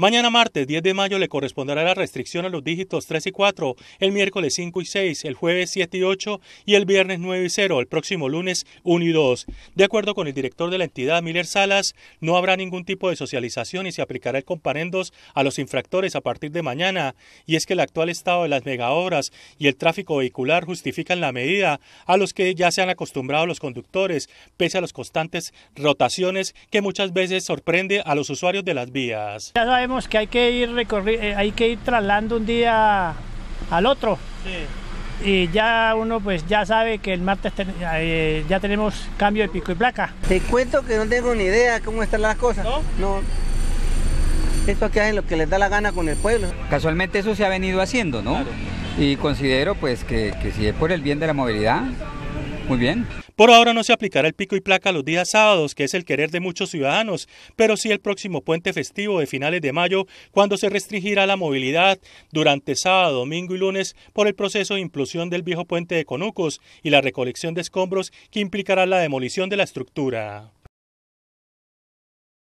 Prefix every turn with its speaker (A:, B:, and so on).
A: Mañana martes 10 de mayo le corresponderá la restricción a los dígitos 3 y 4, el miércoles 5 y 6, el jueves 7 y 8 y el viernes 9 y 0, el próximo lunes 1 y 2. De acuerdo con el director de la entidad, Miller Salas, no habrá ningún tipo de socialización y se aplicará el comparendos a los infractores a partir de mañana. Y es que el actual estado de las megahoras y el tráfico vehicular justifican la medida a los que ya se han acostumbrado los conductores, pese a las constantes rotaciones que muchas veces sorprende a los usuarios de las vías
B: que hay que ir eh, hay que ir trasladando un día al otro. Y ya uno pues ya sabe que el martes eh, ya tenemos cambio de pico y placa.
C: Te cuento que no tengo ni idea cómo están las cosas. No. no. Esto que hacen lo que les da la gana con el pueblo.
D: Casualmente eso se ha venido haciendo, ¿no? Y considero pues que, que si es por el bien de la movilidad, muy bien.
A: Por ahora no se aplicará el pico y placa los días sábados, que es el querer de muchos ciudadanos, pero sí el próximo puente festivo de finales de mayo, cuando se restringirá la movilidad durante sábado, domingo y lunes por el proceso de implosión del viejo puente de Conucos y la recolección de escombros que implicará la demolición de la estructura.